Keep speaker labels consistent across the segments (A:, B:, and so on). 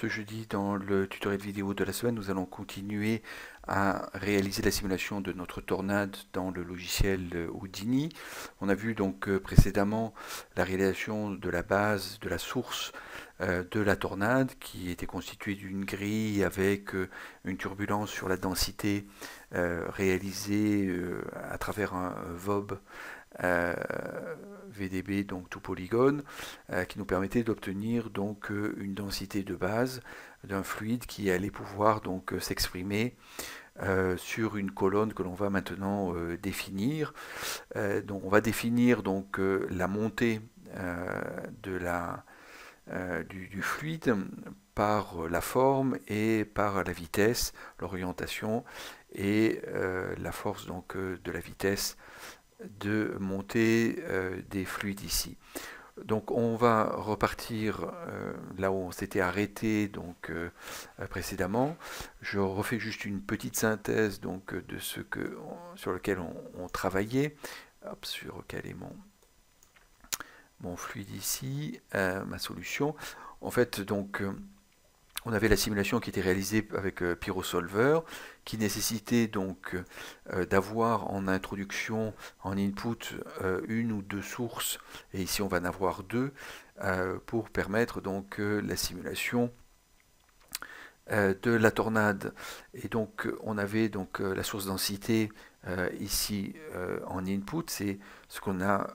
A: Ce jeudi, dans le tutoriel vidéo de la semaine, nous allons continuer à réaliser la simulation de notre tornade dans le logiciel Houdini. On a vu donc euh, précédemment la réalisation de la base, de la source euh, de la tornade qui était constituée d'une grille avec euh, une turbulence sur la densité réalisée à travers un VOB VDB, donc tout polygone, euh, qui nous permettait d'obtenir donc euh, une densité de base d'un fluide qui allait pouvoir donc euh, s'exprimer sur une colonne que l'on va maintenant définir. donc on va définir donc la montée du, du, fluide par la forme et par la vitesse, l'orientation et la force donc de la vitesse de monter euh, des fluides ici. Donc on va repartir euh, là où on s'était arrêté donc euh, précédemment. Je refais juste une petite synthèse donc de ce que sur lequel on, travaillait. Hop, sur quel est mon, mon fluide ici, ma solution. En fait donc on avait la simulation qui était réalisée avec euh, PyroSolver, qui nécessitait donc euh, d'avoir en introduction, en input, euh, une ou deux sources, et ici on va en avoir deux, pour permettre donc la simulation de la tornade. Et donc on avait donc la source densité ici en input, c'est ce qu'on a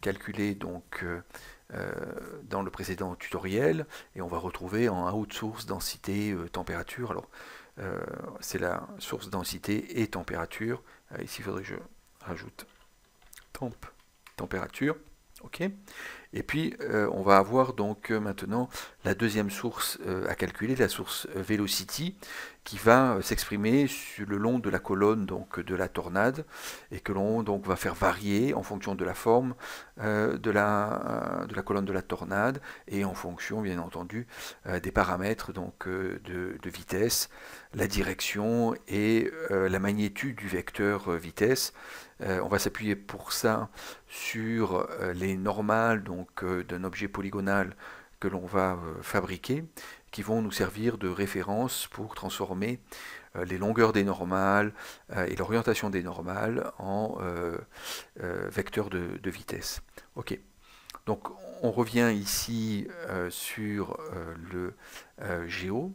A: calculé donc dans le précédent tutoriel et on va retrouver en outsource densité euh, température. Alors euh, c'est la source densité et température. ici il faudrait que je rajoute temp température. Ok. Et puis euh, on va avoir donc euh, maintenant la deuxième source euh, à calculer, la source velocity, qui va s'exprimer le long de la colonne donc de la tornade et que l'on donc va faire varier en fonction de la forme de, la, de la colonne de la tornade et en fonction bien entendu des paramètres donc de, de, vitesse, la direction et la magnitude du vecteur vitesse. On va s'appuyer pour ça sur les normales donc euh, d'un objet polygonal que l'on va euh, fabriquer, qui vont nous servir de référence pour transformer euh, les longueurs des normales et l'orientation des normales en vecteurs de, vitesse. Ok. Donc on revient ici sur le géo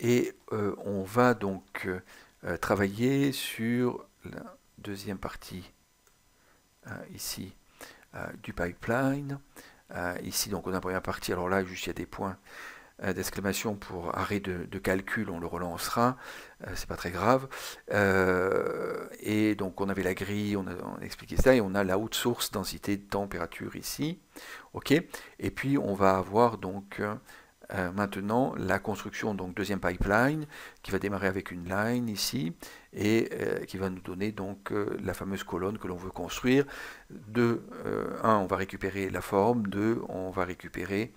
A: et on va donc travailler sur la deuxième partie ici euh, du pipeline. Euh, ici, donc, on a la première partie. Alors là, juste, il y a des points euh, d'exclamation pour arrêt de, calcul, on le relancera, c'est pas très grave. et donc on avait la grille, on a, expliqué ça, et on a la haute source densité de température ici. Ok. Et puis on va avoir donc euh, maintenant la construction, donc deuxième pipeline, qui va démarrer avec une line ici, et euh, qui va nous donner donc euh, la fameuse colonne que l'on veut construire. De 1, on va récupérer la forme, 2, on va récupérer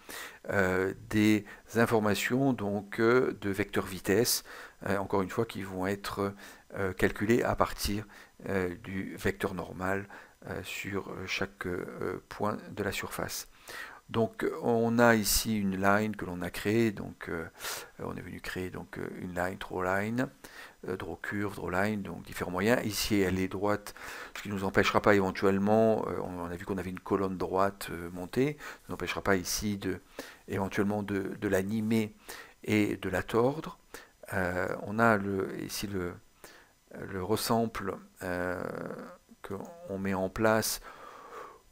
A: des informations donc de vecteurs vitesse, encore une fois, qui vont être calculés à partir du vecteur normal sur chaque point de la surface. Donc on a ici une line que l'on a créée, donc euh, on est venu créer donc euh, une line, draw line, euh, draw curve, draw line, donc différents moyens. Ici elle est droite, ce qui ne nous empêchera pas éventuellement, on, a vu qu'on avait une colonne droite montée, ça empêchera pas ici de éventuellement de, l'animer et de la tordre. on a le, ici le, le resample qu'on met en place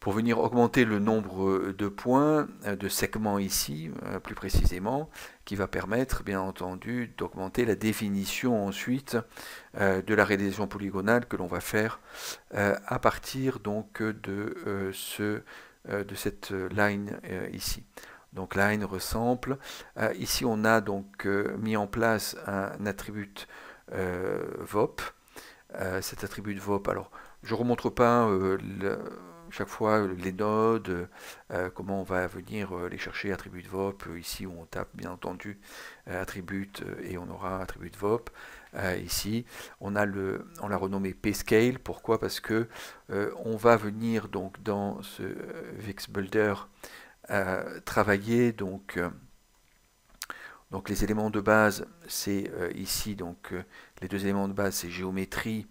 A: pour venir augmenter le nombre de points, euh, de segments ici, euh, plus précisément, qui va permettre, bien entendu, d'augmenter la définition ensuite euh, de la réalisation polygonale que l'on va faire à partir donc de, ce, de cette line ici. Donc line ressemble. ici, on a donc mis en place un attribut VOP. cet attribut VOP, alors je ne remontre pas le chaque fois euh, les nodes, euh, comment on va venir euh, les chercher, attribut de VOP, ici où on tape bien entendu attribut et on aura attribut de VOP. ici, on a le, on l'a renommé PScale. Pourquoi? Parce que on va venir donc dans ce VixBuilder travailler donc Donc les éléments de base, c'est ici, donc les deux éléments de base, c'est géométrie,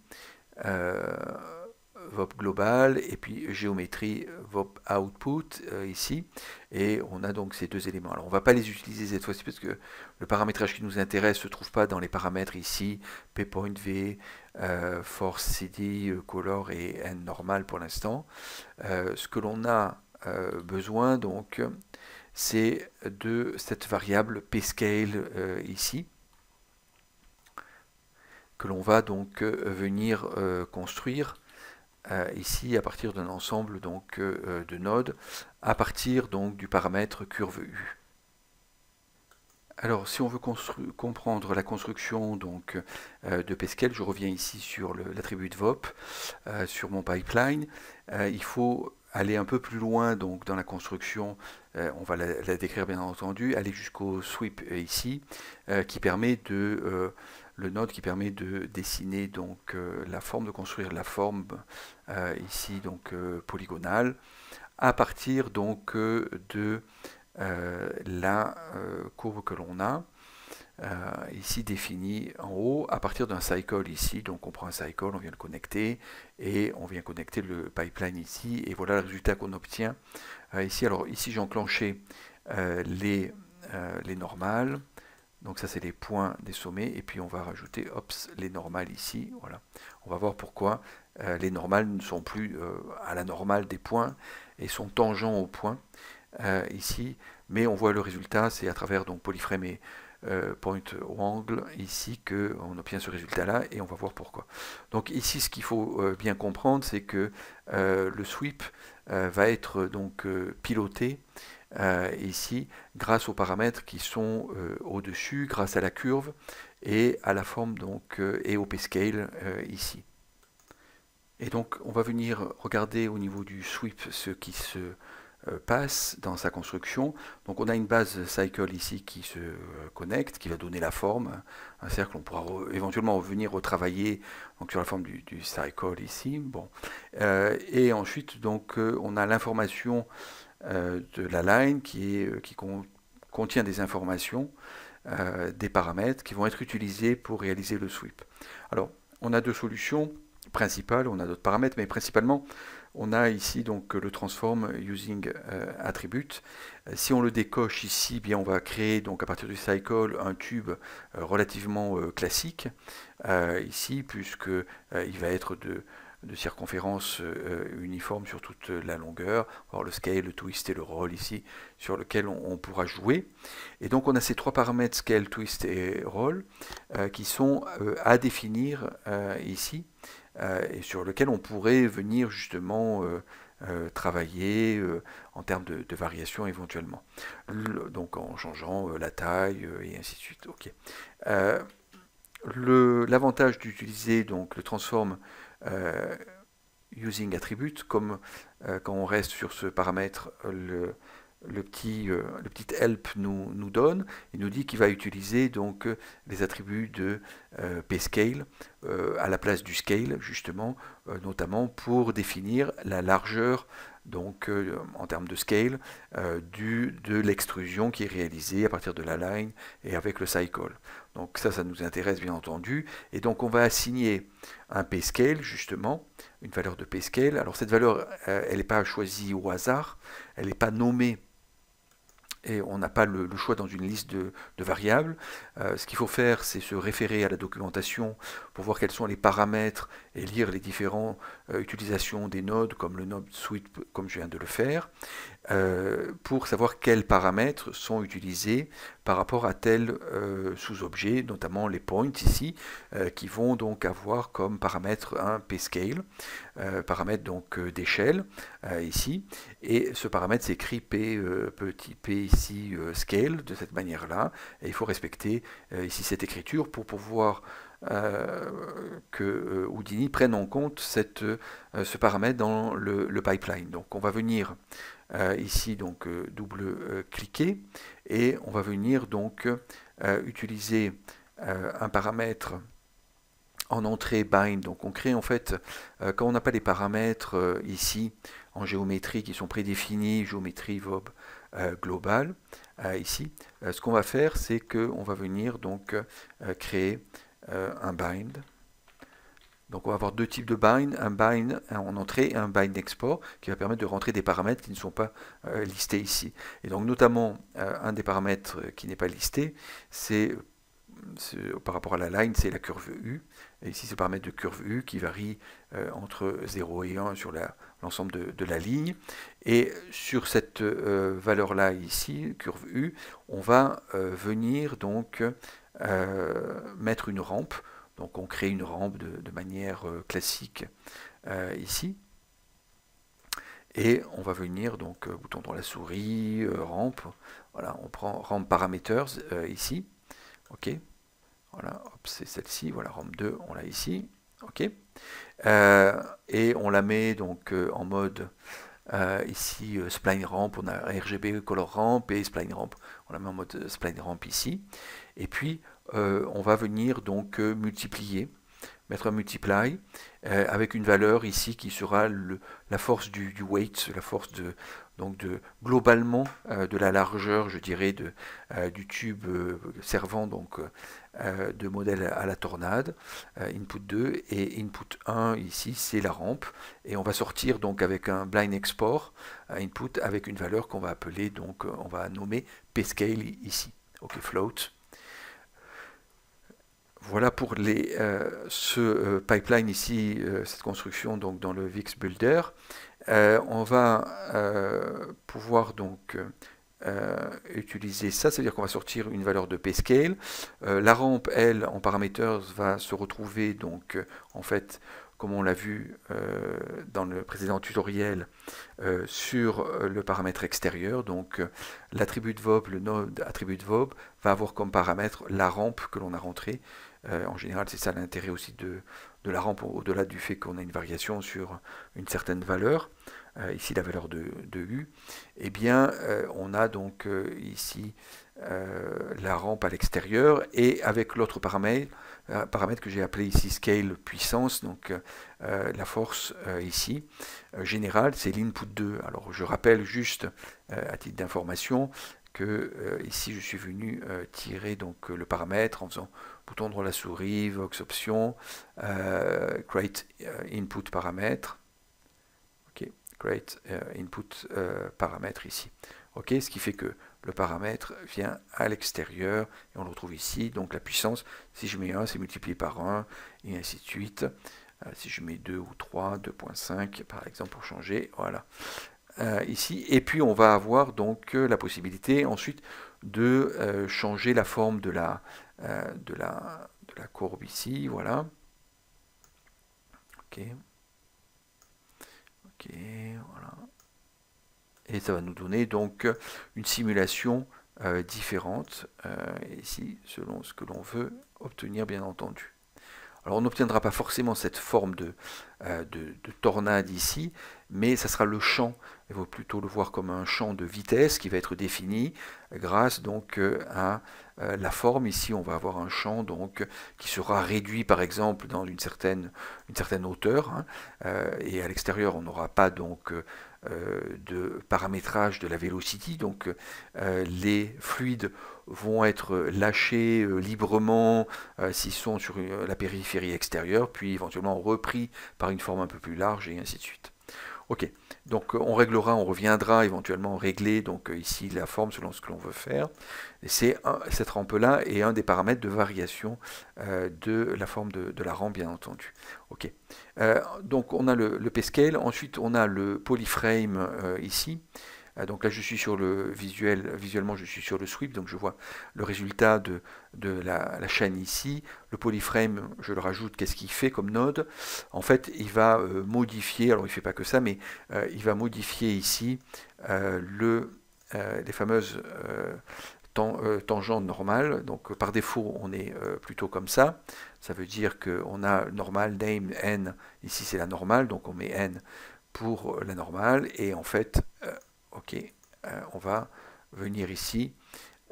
A: VOP global et puis géométrie VOP output euh, ici et on a donc ces deux éléments. Alors on ne va pas les utiliser cette fois-ci parce que le paramétrage qui nous intéresse ne se trouve pas dans les paramètres ici pPoint V, euh, Force CD, euh, Color et N normal pour l'instant. ce que l'on a besoin donc c'est de cette variable pscale ici que l'on va donc venir construire ici à partir d'un ensemble donc, euh, de nodes, à partir donc du paramètre curve U. Alors, si on veut comprendre la construction donc, euh, de Pesquel, je reviens ici sur l'attribut de VOP, sur mon pipeline. il faut aller un peu plus loin donc, dans la construction, on va la, décrire bien entendu, aller jusqu'au sweep ici, qui permet de le node qui permet de dessiner donc euh, la forme, de construire la forme euh, ici donc euh, polygonale à partir donc de la courbe que l'on a ici définie en haut à partir d'un cycle ici. Donc on prend un cycle, on vient le connecter et on vient connecter le pipeline ici et voilà le résultat qu'on obtient ici. Alors ici j'ai enclenché les, les normales donc ça c'est les points des sommets et puis on va rajouter les normales ici. On va voir pourquoi euh, les normales ne sont plus euh, à la normale des points et sont tangents aux points euh, ici. Mais on voit le résultat, c'est à travers donc polyframe et point au angle ici qu'on obtient ce résultat là et on va voir pourquoi. Donc ici ce qu'il faut bien comprendre c'est que le sweep va être donc piloté euh, ici grâce aux paramètres qui sont euh, au-dessus, grâce à la curve et à la forme donc euh, et au p-scale ici. Et donc on va venir regarder au niveau du sweep ce qui se passe dans sa construction. Donc on a une base cycle ici qui se connecte, qui va donner la forme, un cercle, on pourra éventuellement venir retravailler donc, sur la forme du, du cycle ici. Bon. et ensuite donc on a l'information de la line qui, est, euh, qui contient des informations, euh, des paramètres qui vont être utilisés pour réaliser le sweep. Alors, on a deux solutions principales, on a d'autres paramètres, mais principalement, on a ici donc le transform using attribute. Si on le décoche ici, bien on va créer donc à partir du cycle un tube relativement classique ici, puisque il va être de de circonférence euh, uniforme sur toute la longueur, voir le scale, le twist et le roll ici, sur lequel on, pourra jouer. Et donc on a ces trois paramètres scale, twist et roll euh, qui sont euh, à définir ici et sur lequel on pourrait venir justement travailler en termes de, variation éventuellement. donc en changeant la taille et ainsi de suite. L'avantage d'utiliser donc le transform euh, using attribute, comme euh, quand on reste sur ce paramètre, le, le petit, euh, le petit help nous, nous donne, il nous dit qu'il va utiliser donc les attributs de pscale à la place du scale, justement, notamment pour définir la largeur donc en termes de scale, du, de l'extrusion qui est réalisée à partir de la line et avec le cycle. Donc ça, ça nous intéresse bien entendu. Et donc on va assigner un p-scale, justement, une valeur de p-scale. Alors cette valeur, euh, elle n'est pas choisie au hasard, elle n'est pas nommée et on n'a pas le, choix dans une liste de, variables. Euh, ce qu'il faut faire, c'est se référer à la documentation pour voir quels sont les paramètres et lire les différentes euh, utilisations des nodes, comme le node suite, comme je viens de le faire, euh, pour savoir quels paramètres sont utilisés par rapport à tel sous-objet, notamment les points ici, qui vont donc avoir comme paramètre un p-scale, paramètre donc d'échelle ici, et ce paramètre s'écrit p petit p ici euh, scale de cette manière-là. Et il faut respecter euh, ici cette écriture pour pouvoir euh, que Houdini prenne en compte ce paramètre dans le, pipeline. Donc on va venir ici donc double cliquer et on va venir donc utiliser un paramètre en entrée bind. Donc on crée en fait, quand on n'a pas les paramètres ici en géométrie qui sont prédéfinis, géométrie VOB, global ici. ce qu'on va faire, c'est qu'on va venir donc créer un bind. Donc on va avoir deux types de bind, un bind en entrée et un bind export qui va permettre de rentrer des paramètres qui ne sont pas listés ici. Et donc notamment un des paramètres qui n'est pas listé, c'est par rapport à la line, c'est la curve U. Et ici, c'est le paramètre de curve U qui varie euh, entre 0 et 1 sur l'ensemble de, la ligne. Et sur cette euh, valeur-là ici, curve U, on va euh, venir donc mettre une rampe. Donc on crée une rampe de, manière classique ici. Et on va venir, donc bouton dans la souris, rampe, voilà, on prend rampe parameters ici, ok, voilà, c'est celle-ci, voilà, ramp 2, on l'a ici. OK. Euh, et on la met donc euh, en mode euh, ici spline ramp, on a RGB color ramp et spline ramp. On la met en mode spline ramp ici. Et puis on va venir donc multiplier, mettre un multiply avec une valeur ici qui sera la force du, weight, la force de, donc de, globalement euh, de la largeur, je dirais, de, euh, du tube euh, servant donc de modèle à la tornade, input 2 et input 1 ici c'est la rampe et on va sortir donc avec un blind export input avec une valeur qu'on va appeler donc on va nommer pscale ici, ok float. Voilà pour les, ce pipeline ici, cette construction donc dans le VIX Builder. Euh, on va euh, pouvoir donc euh, utiliser ça, c'est-à-dire qu'on va sortir une valeur de pscale. la rampe, elle, en parameters, va se retrouver donc en fait comme on l'a vu dans le précédent tutoriel, sur le paramètre extérieur. Donc l'attribut de VOB, le node attribut de VOB, va avoir comme paramètre la rampe que l'on a rentrée. En général, c'est ça l'intérêt aussi de, de la rampe au-delà du fait qu'on a une variation sur une certaine valeur, euh, ici la valeur de, U, eh bien euh, on a donc euh, ici la rampe à l'extérieur et avec l'autre paramètre, paramètre que j'ai appelé ici scale puissance, donc la force ici, générale, c'est l'input 2. Alors je rappelle juste à titre d'information que ici je suis venu tirer donc le paramètre en faisant bouton droit la souris, Vox option, euh, create euh, input paramètre, ok, create euh, input paramètre ici, ok, ce qui fait que le paramètre vient à l'extérieur et on le retrouve ici, donc la puissance, si je mets 1, c'est multiplié par 1 et ainsi de suite. si je mets 2 ou 3, 2.5 par exemple pour changer, voilà. ici, et puis on va avoir donc la possibilité ensuite de changer la forme de la, euh, de, la, de la courbe ici, voilà. Ok. Ok. Et ça va nous donner donc une simulation euh, différente, euh, ici, selon ce que l'on veut obtenir, bien entendu. Alors on n'obtiendra pas forcément cette forme de, de, tornade ici, mais ça sera le champ, il faut plutôt le voir comme un champ de vitesse qui va être défini grâce donc à euh, la forme, ici, on va avoir un champ donc, qui sera réduit, par exemple, dans une certaine, hauteur. Hein. Euh, et à l'extérieur, on n'aura pas donc euh, de paramétrage de la velocity. Donc, les fluides vont être lâchés librement s'ils sont sur la périphérie extérieure, puis éventuellement repris par une forme un peu plus large, et ainsi de suite. Ok, donc on réglera, on reviendra éventuellement régler donc ici la forme selon ce que l'on veut faire c'est cette rampe-là est un des paramètres de variation euh, de la forme de, la rampe, bien entendu. Ok. Euh, donc on a le, p-scale, ensuite on a le polyframe euh, ici. Donc là je suis sur le visuel, visuellement je suis sur le sweep, donc je vois le résultat de, la, chaîne ici. Le polyframe, je le rajoute, qu'est-ce qu'il fait comme node? En fait, il va modifier, alors il ne fait pas que ça, mais il va modifier ici le, les fameuses euh, tangente normale. Donc euh, par défaut, on est euh, plutôt comme ça. Ça veut dire qu'on a normal, name, n. Ici, c'est la normale, donc on met n pour la normale. Et en fait, ok, on va venir ici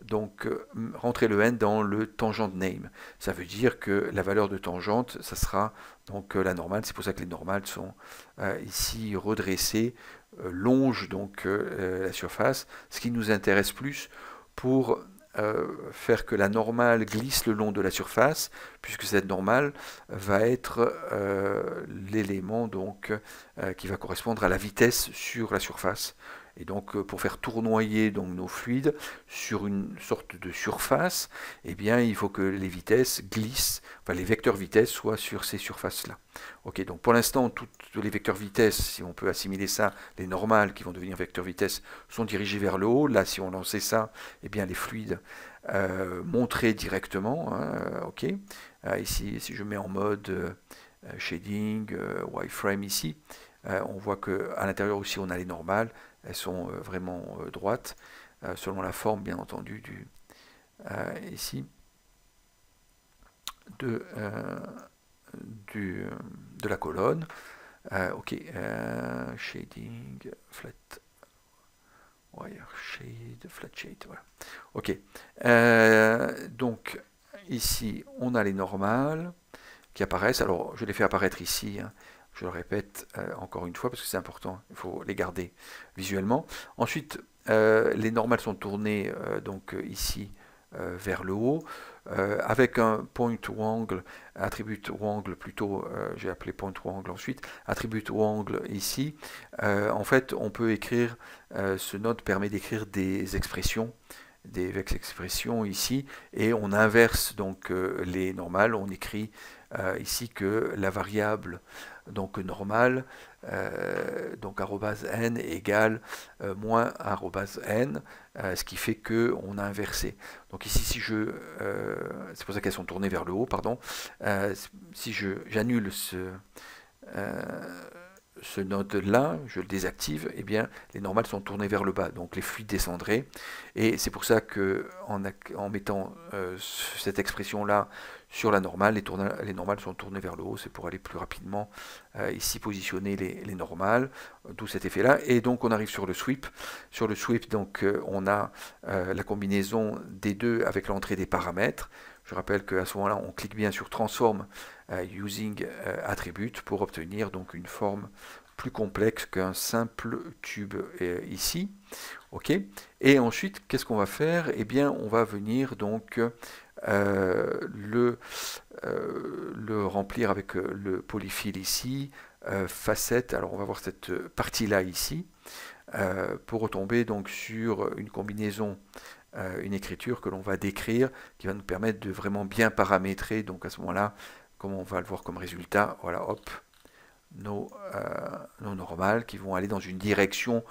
A: donc rentrer le n dans le tangent name. Ça veut dire que la valeur de tangente, ça sera donc la normale. C'est pour ça que les normales sont ici redressées, longent donc la surface. Ce qui nous intéresse plus pour euh, faire que la normale glisse le long de la surface, puisque cette normale va être euh, l'élément donc euh, qui va correspondre à la vitesse sur la surface. Et donc pour faire tournoyer donc, nos fluides sur une sorte de surface, eh bien il faut que les vitesses glissent, enfin les vecteurs vitesse soient sur ces surfaces-là. Ok, donc pour l'instant, tous les vecteurs vitesse, si on peut assimiler ça, les normales qui vont devenir vecteurs vitesse, sont dirigés vers le haut. Là, si on lançait ça, eh bien les fluides euh, montraient directement. Hein, ok, euh, ici, si je mets en mode euh, shading, wireframe ici, on voit qu'à l'intérieur aussi, on a les normales. Elles sont vraiment droites, selon la forme, bien entendu, du, ici, de du, de la colonne. Euh, ok, euh, shading, flat, wire shade, flat shade, voilà. Ok, euh, donc ici on a les normales qui apparaissent. Alors je les fais apparaître ici, hein. Je le répète encore une fois parce que c'est important, il faut les garder visuellement. Ensuite, les normales sont tournées donc ici vers le haut. Euh, avec un point to angle, attribut to angle plutôt, euh, j'ai appelé point to angle ensuite, attribut to angle ici, euh, en fait on peut écrire, ce node permet d'écrire des expressions, des expressions ici, et on inverse donc les normales, on écrit ici que la variable donc normale euh, donc n égale euh, moins n, euh, ce qui fait que on a inversé. Donc ici, si je, c'est pour ça qu'elles sont tournées vers le haut, pardon. si je j'annule ce ce node-là, je le désactive, eh bien, les normales sont tournées vers le bas, donc les fluides descendraient. Et c'est pour ça que en, en mettant cette expression-là sur la normale, les, les, normales sont tournées vers le haut, c'est pour aller plus rapidement euh, ici positionner les, normales, d'où cet effet-là. Et donc on arrive sur le sweep. Sur le sweep, donc euh, on a euh, la combinaison des deux avec l'entrée des paramètres. Je rappelle qu'à ce moment-là, on clique bien sur Transform using attribute pour obtenir donc une forme plus complexe qu'un simple tube ici. Ok? Et ensuite, qu'est-ce qu'on va faire? Eh bien, on va venir donc euh, le, euh, le remplir avec euh, le polyfile ici, facette, alors on va voir cette partie-là ici, pour retomber donc sur une combinaison une écriture que l'on va décrire qui va nous permettre de vraiment bien paramétrer donc à ce moment-là comme on va le voir comme résultat voilà hop nos, nos normales qui vont aller dans une direction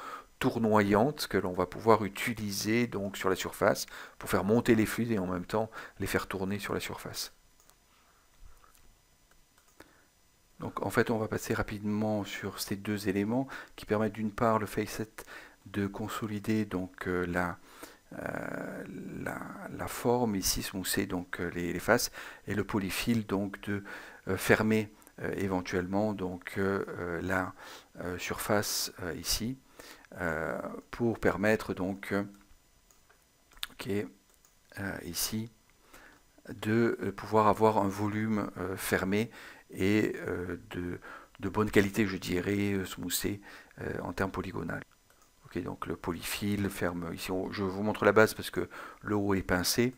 A: tournoyantes que l'on va pouvoir utiliser donc sur la surface pour faire monter les fluides et en même temps les faire tourner sur la surface. Donc en fait on va passer rapidement sur ces deux éléments qui permettent d'une part le facet de consolider donc euh, euh, la, forme ici smousser donc euh, les, faces et le polyfile donc de fermer éventuellement donc la surface ici euh, pour permettre donc euh, ici de euh, pouvoir avoir un volume fermé et de, de, bonne qualité, je dirais, smoothé en termes polygonal. Donc le polyfile ferme. Ici, je vous montre la base parce que le haut est pincé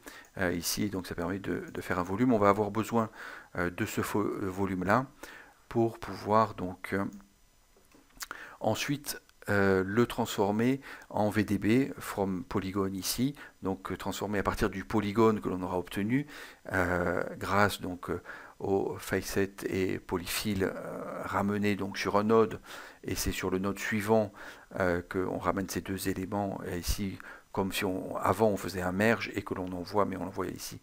A: ici, donc ça permet de, faire un volume. On va avoir besoin de ce volume-là pour pouvoir donc ensuite euh, le transformer en VDB from polygone ici, donc euh, transformer à partir du polygone que l'on aura obtenu euh, grâce donc au facet et polyfile ramené donc sur un node et c'est sur le node suivant qu'on ramène ces deux éléments ici comme si on, avant on faisait un merge et que l'on envoie, mais on l'envoie ici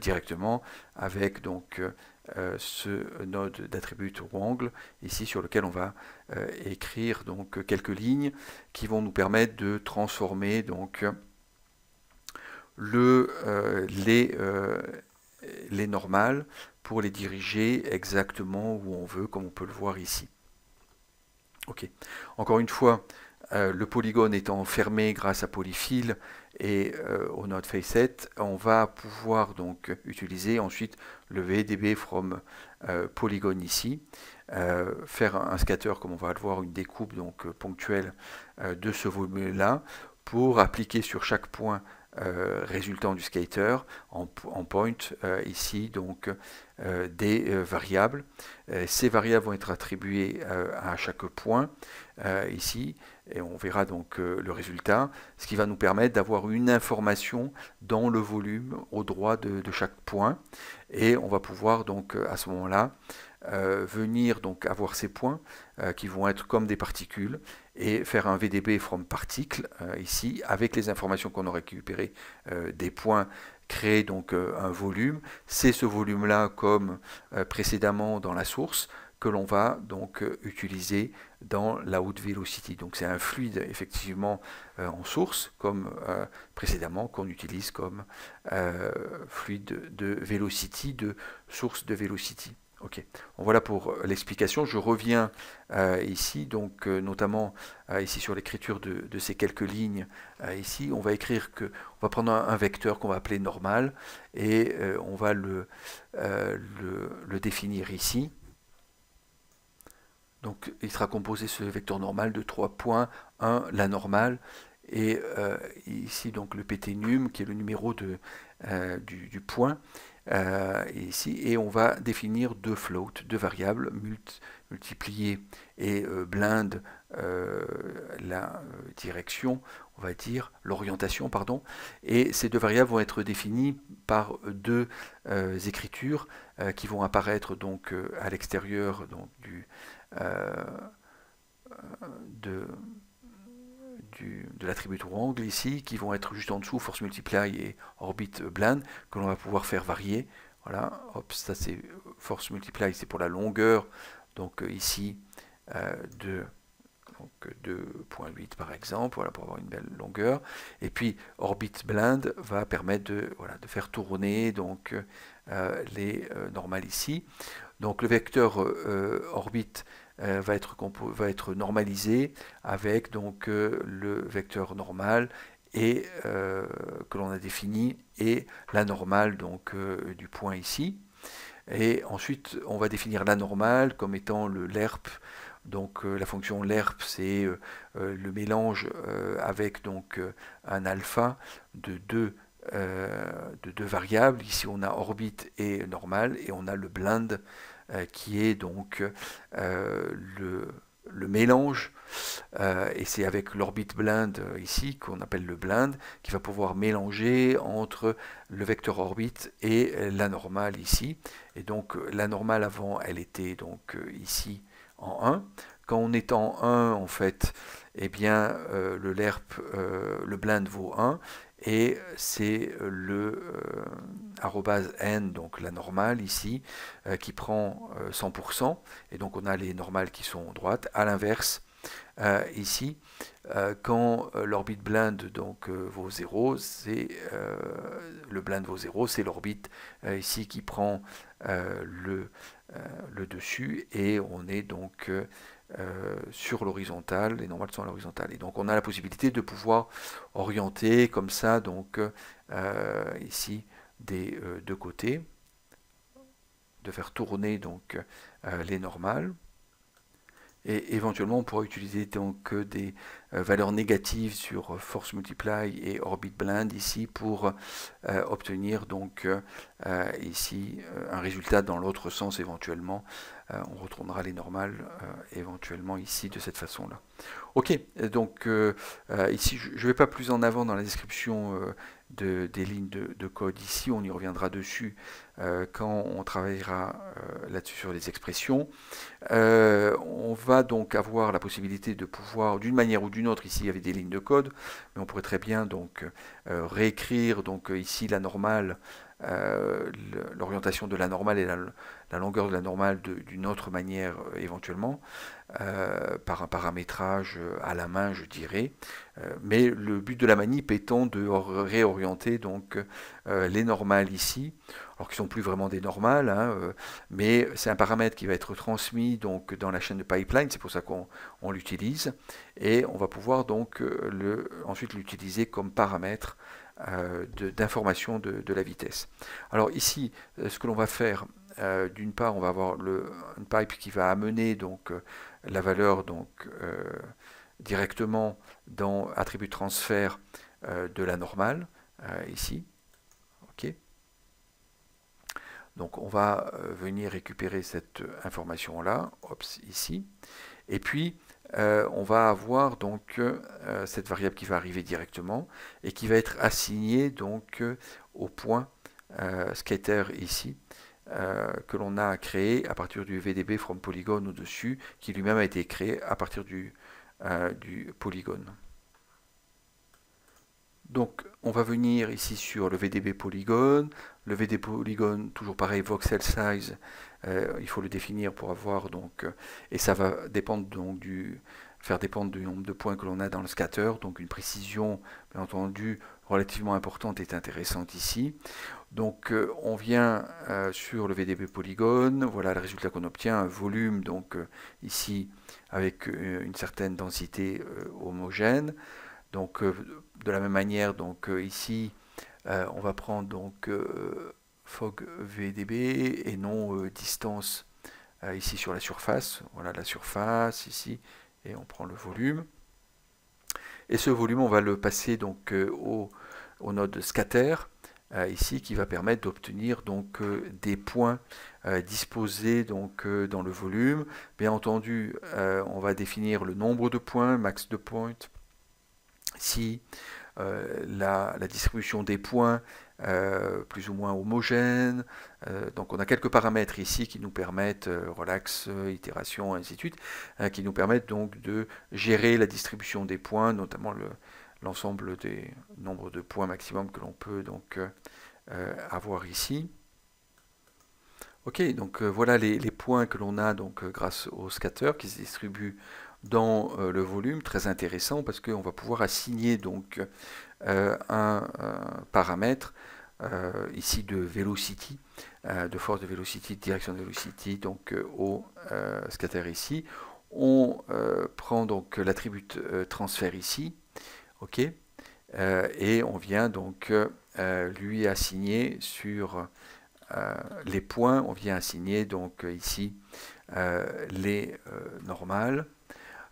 A: directement, avec donc euh, ce node d'attribut angle ici sur lequel on va euh, écrire donc quelques lignes qui vont nous permettre de transformer donc le, euh, les, les normales pour les diriger exactement où on veut comme on peut le voir ici. Ok. Encore une fois, le polygone étant fermé grâce à polyfill et au node facet, on va pouvoir donc utiliser ensuite le VDB from polygone ici, faire un, scatter comme on va le voir, une découpe donc ponctuelle de ce volume là pour appliquer sur chaque point euh, résultant du skater en, point euh, ici donc euh, des variables. ces variables vont être attribuées à chaque point ici et on verra donc le résultat, ce qui va nous permettre d'avoir une information dans le volume au droit de, chaque point et on va pouvoir donc à ce moment-là venir donc avoir ces points qui vont être comme des particules et faire un VDB from particle euh, ici avec les informations qu'on a récupérées des points créer donc un volume. C'est ce volume-là comme précédemment dans la source que l'on va donc utiliser dans la haute velocity. Donc c'est un fluide effectivement en source comme précédemment qu'on utilise comme fluide de velocity, de source de velocity. Ok, voilà pour euh, l'explication. Je reviens euh, ici, donc euh, notamment ici sur l'écriture de, ces quelques lignes. ici, on va écrire que, va prendre un, vecteur qu'on va appeler normal et on va le, définir ici. Donc, il sera composé ce vecteur normal de trois points. 1, la normale, et ici donc le pt num qui est le numéro du, point euh, ici, et on va définir deux floats, deux variables, multiplier et euh, blind euh, la direction, on va dire l'orientation, pardon, et ces deux variables vont être définies par deux écritures qui vont apparaître donc à l'extérieur du de de l'attribut angle ici, qui vont être juste en dessous, force multiply et orbit blind, que l'on va pouvoir faire varier. Voilà, hop, ça c'est force multiply, c'est pour la longueur, donc euh, ici euh, de 2.8 par exemple, voilà, pour avoir une belle longueur. Et puis orbit blind va permettre de, voilà, de faire tourner donc, euh, les normales ici. Donc le vecteur orbit euh, va, être va être normalisé avec donc euh, le vecteur normal et euh, que l'on a défini et la normale donc du point ici. Et ensuite, on va définir la normale comme étant le lerp. Donc la fonction lerp, c'est le mélange avec donc un alpha de deux de deux variables. Ici, on a orbite et normal, et on a le blind qui est donc euh, le, le, mélange, euh, et c'est avec l'orbite blind ici qu'on appelle le blind, qui va pouvoir mélanger entre le vecteur orbite et la normale ici. Et donc la normale avant, elle était donc ici en 1. Quand on est en 1, en fait, eh bien, le lerp, le blind vaut 1, et c'est le euh, n, donc la normale ici, euh, qui prend 100%, euh, et donc on a les normales qui sont droites. À l'inverse, ici, quand l'orbite blind donc vaut 0, c'est le blind vaut 0, c'est l'orbite ici qui prend le, le dessus, et on est donc euh, sur l'horizontale, les normales sont à l'horizontale. Et donc on a la possibilité de pouvoir orienter comme ça, donc euh, ici des euh, deux côtés, de faire tourner donc les normales. Et éventuellement, on pourra utiliser donc des valeurs négatives sur force multiply et orbit blind ici pour obtenir donc ici un résultat dans l'autre sens éventuellement euh, on retournera les normales euh, éventuellement ici de cette façon-là. Ok, donc euh, ici je ne vais pas plus en avant dans la description des lignes de, code ici, on y reviendra dessus quand on travaillera là-dessus sur les expressions. on va donc avoir la possibilité de pouvoir, d'une manière ou d'une autre, ici il y avait des lignes de code, mais on pourrait très bien donc réécrire donc ici la normale l'orientation de la normale et la, longueur de la normale d'une autre manière éventuellement, par un paramétrage à la main, je dirais. mais le but de la manip étant de réorienter donc les normales ici alors qu'ils sont plus vraiment des normales, hein, euh, mais c'est un paramètre qui va être transmis donc dans la chaîne de pipeline, c'est pour ça qu'on l'utilise, et on va pouvoir donc euh, le, ensuite l'utiliser comme paramètre euh, d'information de, la vitesse. Alors ici, ce que l'on va faire, d'une part, on va avoir le, une pipe qui va amener donc la valeur donc directement dans attribut transfert de la normale, ici, donc on va euh, venir récupérer cette information-là, ici, et puis euh, on va avoir donc euh, cette variable qui va arriver directement et qui va être assignée donc au point scatter ici que l'on a créé à partir du VDB from polygon au-dessus, qui lui-même a été créé à partir du, du polygone. Donc on va venir ici sur le VDB polygone, le VDB polygone, toujours pareil, voxel size, euh, il faut le définir pour avoir donc, euh, et ça va dépendre donc du, faire dépendre du nombre de points que l'on a dans le scatter, donc une précision bien entendu relativement importante est intéressante ici. Donc euh, on vient sur le VDB polygone, voilà le résultat qu'on obtient, un volume donc ici avec une certaine densité homogène. Donc euh, de la même manière, donc euh, ici, euh, on va prendre donc fog VDB et non distance ici sur la surface. Voilà la surface ici et on prend le volume. Et ce volume, on va le passer donc au, node scatter ici qui va permettre d'obtenir donc des points disposés donc dans le volume. Bien entendu, on va définir le nombre de points, max de points, si euh, la, distribution des points euh, plus ou moins homogène. Euh, donc on a quelques paramètres ici qui nous permettent, relax, itération, ainsi de suite, hein, qui nous permettent donc de gérer la distribution des points, notamment l'ensemble des nombres de points maximum que l'on peut donc avoir ici. Ok, donc voilà les, les, points que l'on a donc grâce au scatter qui se distribuent dans euh, le volume, très intéressant parce qu'on va pouvoir assigner donc euh, un, paramètre euh, ici de velocity, de force de velocity, de direction de velocity, donc au scatter ici. On prend donc l'attribut transfert ici, ok, et on vient donc lui assigner sur les points, on vient assigner donc ici les normales,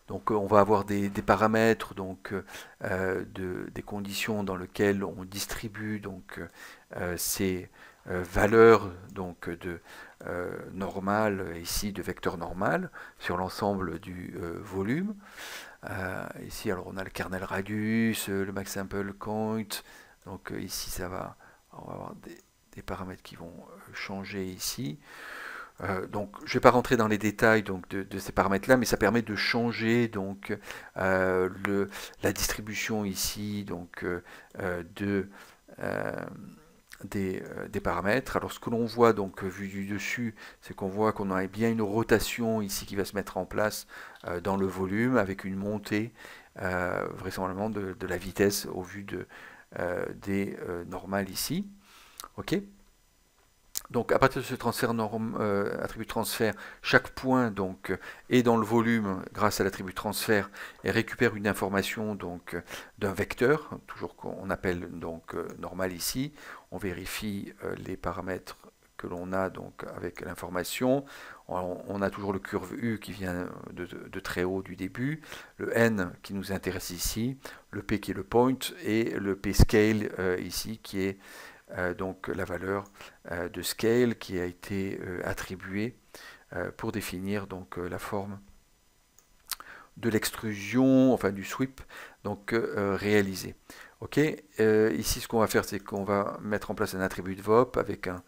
A: donc euh, on va avoir des, paramètres, donc euh, des conditions dans lesquelles on distribue euh, ces valeurs donc de normal ici de vecteur normal sur l'ensemble du volume. ici alors on a le kernel radius, le max sample count. Donc ici ça va, on va avoir des paramètres qui vont changer ici. Euh, donc, je ne vais pas rentrer dans les détails donc, de, ces paramètres-là, mais ça permet de changer donc, euh, la distribution ici donc, euh, de, des, des, paramètres. Alors, ce que l'on voit donc vu du dessus, c'est qu'on voit qu'on a bien une rotation ici qui va se mettre en place dans le volume avec une montée vraisemblablement de, de, la vitesse au vu de, des normales ici. OK donc à partir de ce transfert norme, euh, attribut transfert, chaque point donc est dans le volume grâce à l'attribut transfert et récupère une information donc d'un vecteur, toujours qu'on appelle donc euh, normal ici. On vérifie euh, les paramètres que l'on a donc avec l'information. On, a toujours le curve U qui vient de, très haut du début, le N qui nous intéresse ici, le P qui est le point et le P scale ici qui est donc la valeur euh, de scale qui a été euh, attribuée pour définir donc la forme de l'extrusion, enfin du sweep, donc réalisé. Ok, ici ce qu'on va faire, c'est qu'on va mettre en place un attribut de VOP avec un,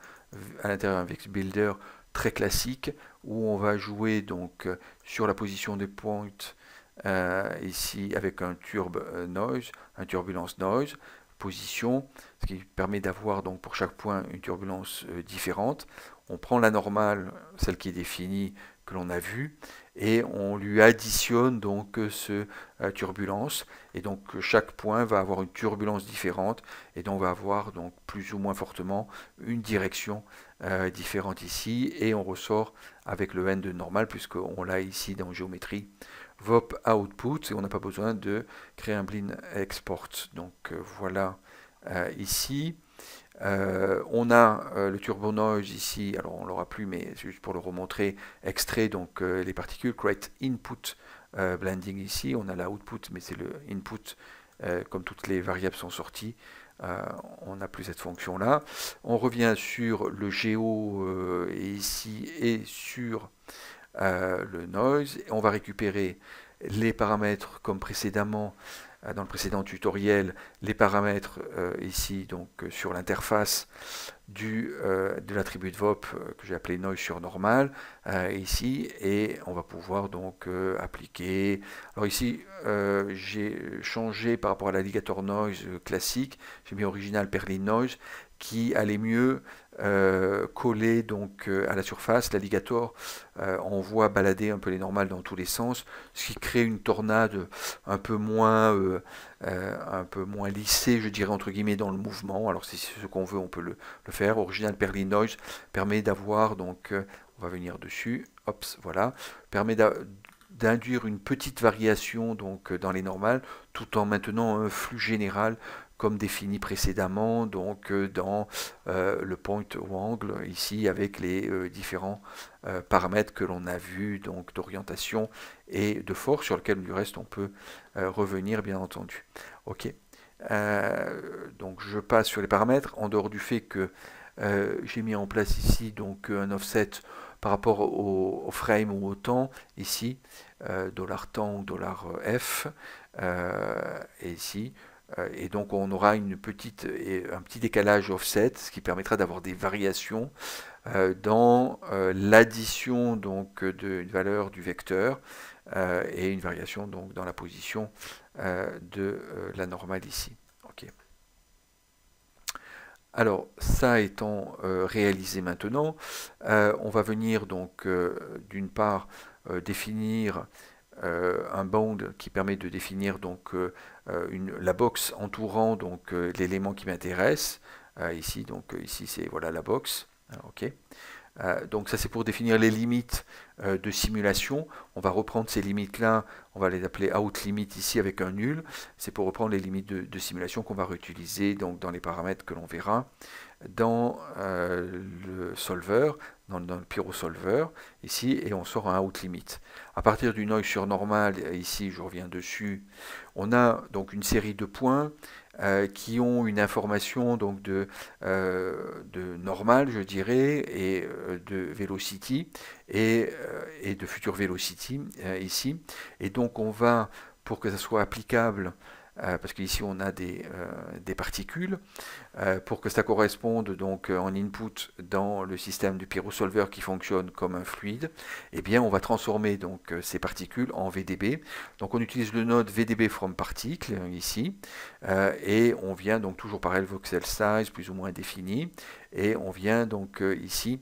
A: à l'intérieur un Vex Builder très classique où on va jouer donc sur la position des points ici avec un turb noise, un turbulence noise, position, ce qui permet d'avoir donc pour chaque point une turbulence différente. On prend la normale, celle qui est définie, que l'on a vue, et on lui additionne donc ce turbulence, et donc chaque point va avoir une turbulence différente, et donc on va avoir donc plus ou moins fortement une direction différente ici, et on ressort avec le n de normal, puisqu'on l'a ici dans géométrie VOP output et on n'a pas besoin de créer un blin export. Donc euh, voilà euh, ici. Euh, on a le turbo noise ici, alors on l'aura plus, mais juste pour le remontrer, extrait donc les particules, create input blending ici, on a l'output, mais c'est le input, comme toutes les variables sont sorties, on n'a plus cette fonction là. On revient sur le géo ici et sur euh, le noise. On va récupérer les paramètres comme précédemment euh, dans le précédent tutoriel, les paramètres euh, ici donc sur l'interface du de l'attribut de VOP que j'ai appelé noise sur normal ici et on va pouvoir donc appliquer. Alors ici j'ai changé par rapport à l'alligator noise classique. J'ai mis original Perlin noise qui allait mieux euh, collé donc euh, à la surface. L'alligator euh, on voit balader un peu les normales dans tous les sens, ce qui crée une tornade un peu moins, un peu moins lissée, je dirais entre guillemets, dans le mouvement. Alors si c'est ce qu'on veut, on peut le, faire. Original Perlin Noise permet d'avoir donc, on va venir dessus, hop, voilà, permet d'induire une petite variation donc dans les normales tout en maintenant un flux général comme défini précédemment, donc euh, dans euh, le point ou angle, ici avec les euh, différents paramètres que l'on a vus, donc d'orientation et de force, sur lequel du reste on peut revenir bien entendu. Ok. donc je passe sur les paramètres, en dehors du fait que j'ai mis en place ici donc un offset par rapport au, frame ou au temps, ici, dollar $temps ou $f, et ici, et donc on aura une petite, un petit décalage offset, ce qui permettra d'avoir des variations euh, dans euh, l'addition donc d'une valeur du vecteur et une variation donc dans la position de la normale ici. Alors ça étant réalisé maintenant, on va venir donc d'une part définir un bound qui permet de définir donc euh, une, la box entourant donc euh, l'élément qui m'intéresse. Euh, ici, donc ici c'est voilà la box. ok. donc ça c'est pour définir les limites de simulation. On va reprendre ces limites-là, on va les appeler out limit ici avec un nul. C'est pour reprendre les limites de, simulation qu'on va réutiliser donc, dans les paramètres que l'on verra dans le solver, dans, le Pyro Solver, ici, et on sort un out limit. À partir du noise sur normal, ici je reviens dessus, on a donc une série de points euh, qui ont une information donc de, euh, de normal, je dirais, et euh, de velocity, et, et de future velocity ici. Et donc on va, pour que ça soit applicable euh, parce qu'ici on a des, euh, particules, euh, pour que ça corresponde donc en input dans le système du pyrosolver qui fonctionne comme un fluide, eh bien on va transformer donc ces particules en VDB. Donc on utilise le node VDB from particle ici, et on vient donc toujours pareil voxel size plus ou moins défini, et on vient donc ici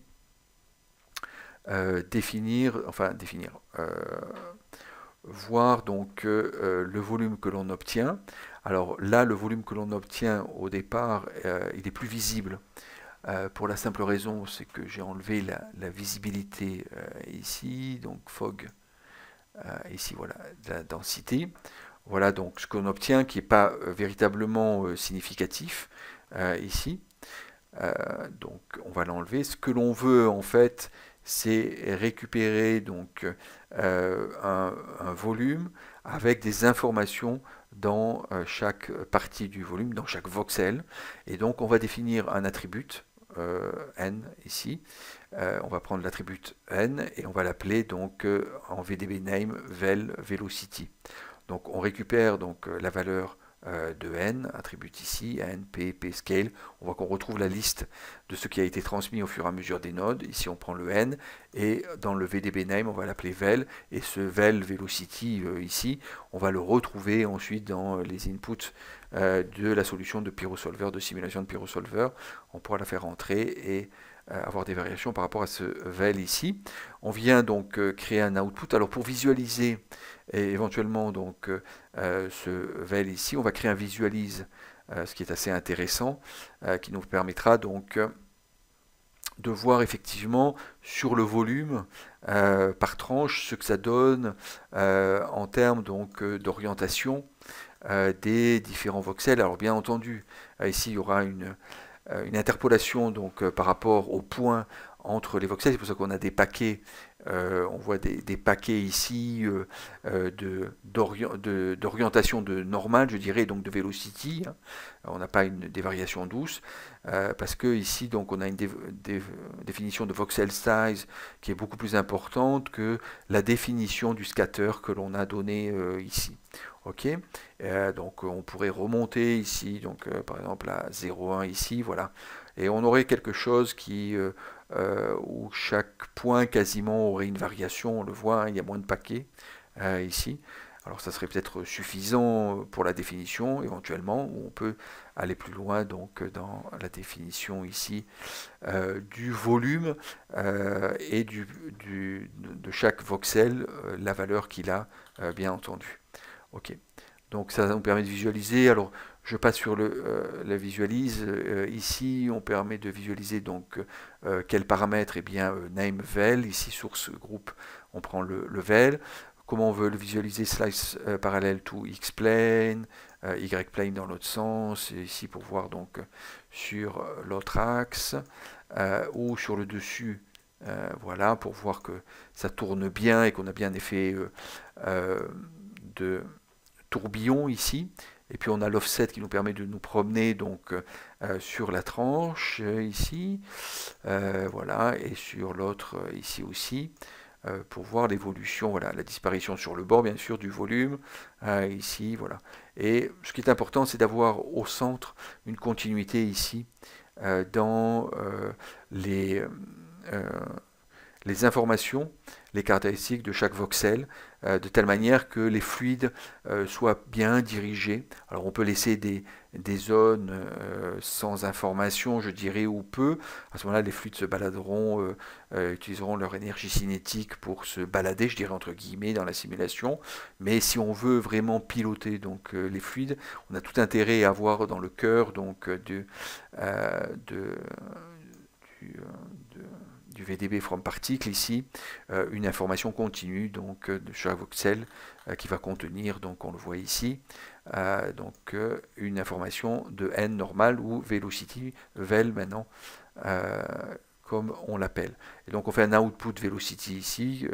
A: définir, enfin définir, voir donc euh, le volume que l'on obtient. Alors là, le volume que l'on obtient au départ, euh, il est plus visible. Euh, pour la simple raison, c'est que j'ai enlevé la, visibilité ici, donc fog, ici voilà, la densité. Voilà donc ce qu'on obtient qui n'est pas véritablement significatif ici. donc on va l'enlever. Ce que l'on veut en fait, c'est récupérer donc euh, un, volume avec des informations dans euh, chaque partie du volume, dans chaque voxel. Et donc on va définir un attribut euh, n ici. on va prendre l'attribut n et on va l'appeler donc en VDB name vel velocity. Donc on récupère donc la valeur de n, attribut ici, n, p, p scale. On voit qu'on retrouve la liste de ce qui a été transmis au fur et à mesure des nodes. Ici, on prend le n, et dans le VDB name, on va l'appeler vel, et ce vel velocity euh, ici, on va le retrouver ensuite dans les inputs euh, de la solution de PyroSolver, de simulation de PyroSolver. On pourra la faire entrer et avoir des variations par rapport à ce vel ici. On vient donc créer un output. Alors pour visualiser éventuellement donc euh, ce vel ici, on va créer un visualise, euh, ce qui est assez intéressant, euh, qui nous permettra donc de voir effectivement sur le volume par tranche ce que ça donne en termes donc d'orientation des différents voxels. Alors bien entendu, ici il y aura une, une interpolation donc par rapport au point entre les voxels, c'est pour ça qu'on a des paquets euh, on voit des, paquets ici euh, euh, d'orientation de, normale, je dirais, donc de velocity. Hein. On n'a pas une, des variations douces, parce que ici, donc, on a une définition de voxel size qui est beaucoup plus importante que la définition du scatter que l'on a donné ici. Ok, donc on pourrait remonter ici, donc par exemple à 0,1 ici, voilà, et on aurait quelque chose qui euh, où chaque point quasiment aurait une variation, on le voit, hein, il y a moins de paquets euh, ici. Alors ça serait peut-être suffisant pour la définition éventuellement, ou on peut aller plus loin donc dans la définition ici euh, du volume et du, de chaque voxel, la valeur qu'il a bien entendu. Ok, donc ça nous permet de visualiser. Alors je passe sur le, euh, la visualise. Euh, ici, on permet de visualiser donc euh, quel paramètre Eh bien, name vel. Ici, source groupe, on prend le, vel. Comment on veut le visualiser? Slice parallèle to x plane, y plane dans l'autre sens. Et ici, pour voir donc sur l'autre axe ou sur le dessus. voilà, pour voir que ça tourne bien et qu'on a bien un effet de tourbillon ici. Et puis on a l'offset qui nous permet de nous promener donc euh, sur la tranche euh, ici, euh, voilà, et sur l'autre ici aussi, pour voir l'évolution, voilà, la disparition sur le bord bien sûr du volume, ici, voilà. Et ce qui est important, c'est d'avoir au centre une continuité ici dans les les informations, les caractéristiques de chaque voxel, euh, de telle manière que les fluides euh, soient bien dirigés. Alors on peut laisser des, zones euh, sans information, je dirais, ou peu. À ce moment-là, les fluides se baladeront, utiliseront leur énergie cinétique pour se balader, je dirais entre guillemets, dans la simulation. Mais si on veut vraiment piloter donc les fluides, on a tout intérêt à avoir dans le cœur donc de, du VDB from particle ici, euh, une information continue donc euh, de chaque voxel euh, qui va contenir, donc on le voit ici, donc une information de n normal ou velocity vel maintenant comme on l'appelle. Et donc on fait un output velocity ici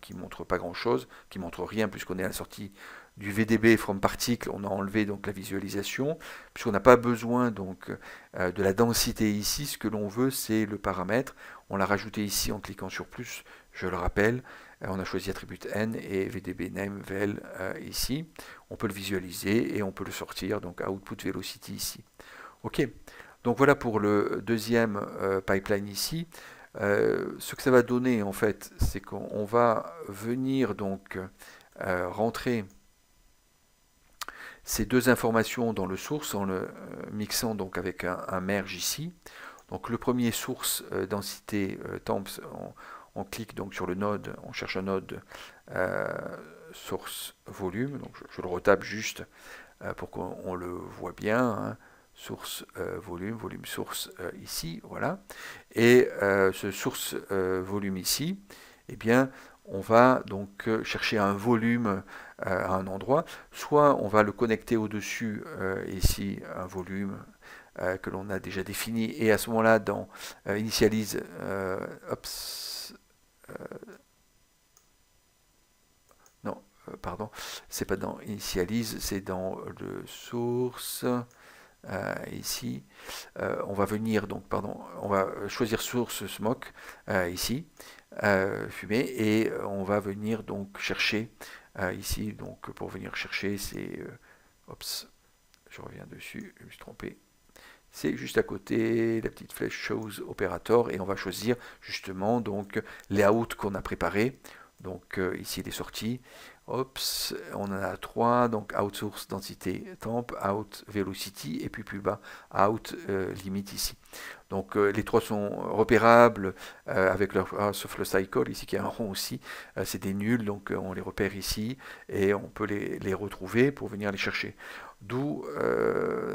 A: qui montre pas grand chose, qui montre rien puisqu'on est à la sortie du VDB from particle, on a enlevé donc la visualisation, puisqu'on n'a pas besoin donc de la densité ici, ce que l'on veut c'est le paramètre, on l'a rajouté ici en cliquant sur plus, je le rappelle. Euh, on a choisi attribut n et vdb name vel euh, ici. On peut le visualiser et on peut le sortir, donc output velocity ici. Ok, donc voilà pour le deuxième euh, pipeline ici. ce que ça va donner en fait, c'est qu'on va venir donc rentrer ces deux informations dans le source en le mixant donc avec un merge ici. Donc le premier source euh, densité euh, temps, on, clique donc sur le node, on cherche un node euh, source volume, donc je, le retape juste pour qu'on le voit bien, hein. source volume, volume source ici, voilà. Et ce source volume ici, eh bien, on va donc chercher un volume à un endroit, soit on va le connecter au-dessus, ici, un volume euh, que l'on a déjà défini. Et à ce moment-là, dans euh, initialise, euh, non, pardon, c'est pas dans initialise, c'est dans le source. Ici, on va venir donc, pardon, on va choisir source smoke ici, fumée, et on va venir donc chercher ici, donc pour venir chercher, c'est, je reviens dessus, je me suis trompé. C'est juste à côté, la petite flèche Shows Operator, et on va choisir justement donc les outs qu'on a préparés. Donc euh, ici les sorties. Ops, on en a trois, donc outsource densité temp, out velocity, et puis plus bas, out euh, limite ici. Donc euh, les trois sont repérables euh, avec leur ah, sauf le cycle ici qui est un rond aussi. C'est des nuls donc on les repère ici et on peut les retrouver pour venir les chercher. D'où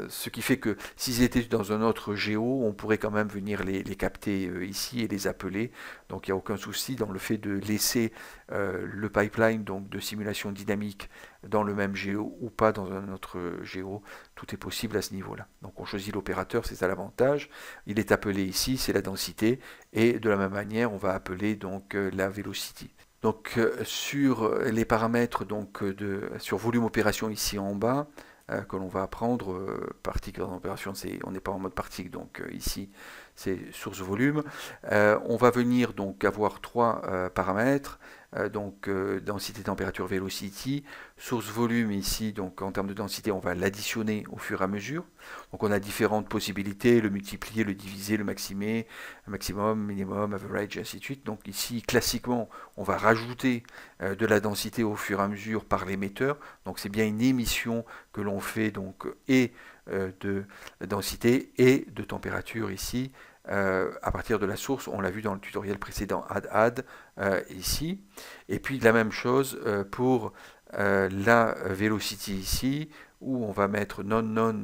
A: ce qui fait que s'ils étaient dans un autre géo, on pourrait quand même venir les, capter ici et les appeler. Donc il n'y a aucun souci dans le fait de laisser le pipeline donc de simulation dynamique dans le même géo ou pas dans un autre géo. Tout est possible à ce niveau-là. Donc on choisit l'opérateur, c'est ça l'avantage. Il est appelé ici, c'est la densité, et de la même manière, on va appeler donc euh, la velocity. Donc euh, sur les paramètres donc de sur volume opération ici en bas, euh, que l'on va apprendre, particle en opération, c'est on n'est pas en mode particle, donc ici c'est source volume. on va venir donc avoir trois paramètres. Euh, donc euh, densité, température, velocity. Source volume ici, donc en termes de densité, on va l'additionner au fur et à mesure. Donc on a différentes possibilités, le multiplier, le diviser, le maximer, maximum, minimum, average, ainsi de suite. Donc ici, classiquement, on va rajouter euh, de la densité au fur et à mesure par l'émetteur. Donc c'est bien une émission que l'on fait donc et de densité et de température ici euh, à partir de la source, on l'a vu dans le tutoriel précédent, add add euh, ici. Et puis la même chose euh, pour la velocity ici, où on va mettre non non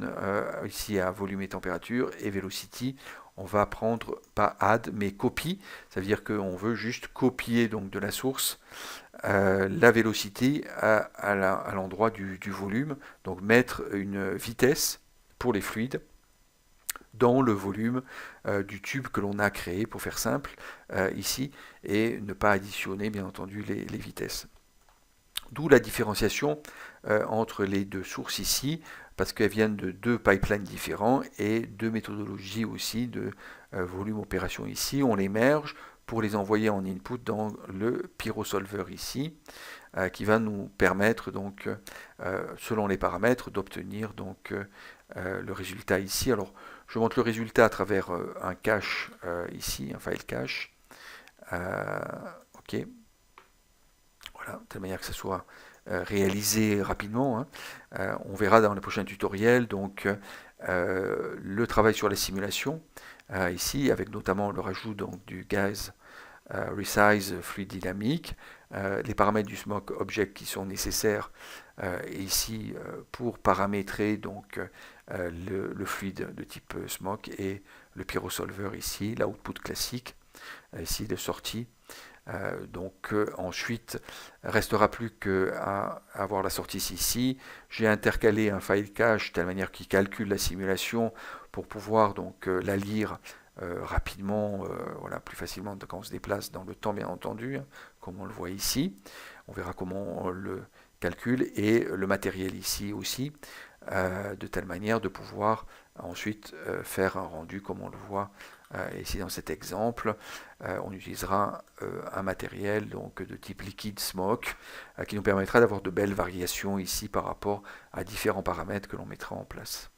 A: ici à volume et température, et velocity, on va prendre pas add mais copie, ça veut dire qu'on veut juste copier donc de la source la velocity à, l'endroit du, du volume, donc mettre une vitesse pour les fluides dans le volume euh, du tube que l'on a créé, pour faire simple, euh, ici, et ne pas additionner, bien entendu, les, vitesses. D'où la différenciation euh, entre les deux sources ici, parce qu'elles viennent de deux pipelines différents et deux méthodologies aussi de volume opération ici. On les merge pour les envoyer en input dans le pyrosolver ici, qui va nous permettre donc, selon les paramètres, d'obtenir donc le résultat ici. Alors, je montre le résultat à travers euh, un cache euh, ici, un file cache. Euh, ok. Voilà, de telle manière que ça soit réalisé rapidement. Hein. on verra dans le prochain tutoriel donc le travail sur la simulation ici, avec notamment le rajout donc, du gaz resize fluide dynamique, les paramètres du smoke object qui sont nécessaires ici pour paramétrer donc euh, le, fluide de type smoke et le pyrosolver ici, l'output classique, euh, ici de sortie. Euh, donc ensuite, restera plus qu'à avoir la sortie ici. J'ai intercalé un file cache de telle manière qu'il calcule la simulation pour pouvoir donc la lire rapidement, voilà, plus facilement quand on se déplace dans le temps bien entendu, hein, comme on le voit ici. On verra comment on le calcule et le matériel ici aussi. Euh, de telle manière de pouvoir ensuite euh, faire un rendu comme on le voit euh, ici dans cet exemple. on utilisera un matériel donc, de type liquide smoke qui nous permettra d'avoir de belles variations ici par rapport à différents paramètres que l'on mettra en place.